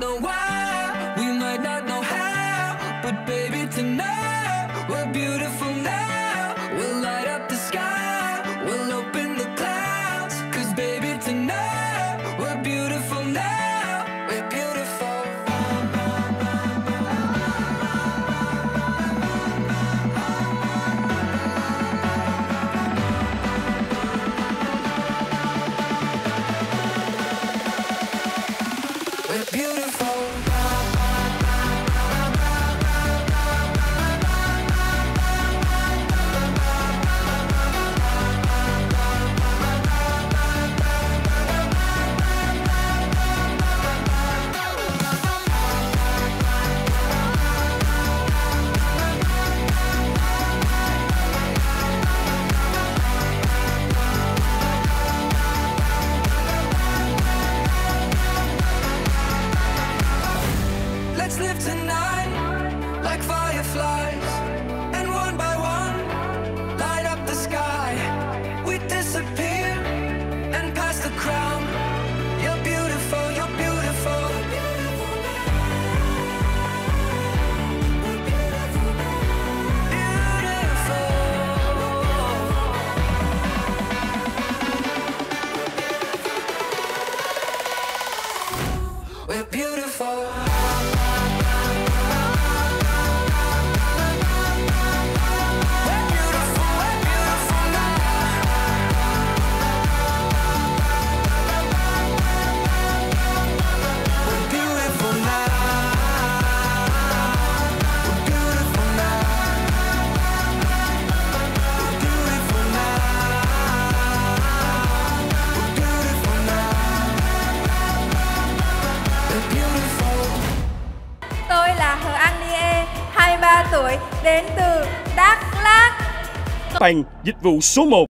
know why, we might not know how, but baby tonight beautiful. Let's live tonight like fireflies, and one by one, light up the sky. We disappear and pass the crown. You're beautiful, you're beautiful. We're beautiful. Beautiful We're beautiful. Tuổi, đến từ Đắk Lắk. Bành dịch vụ số 1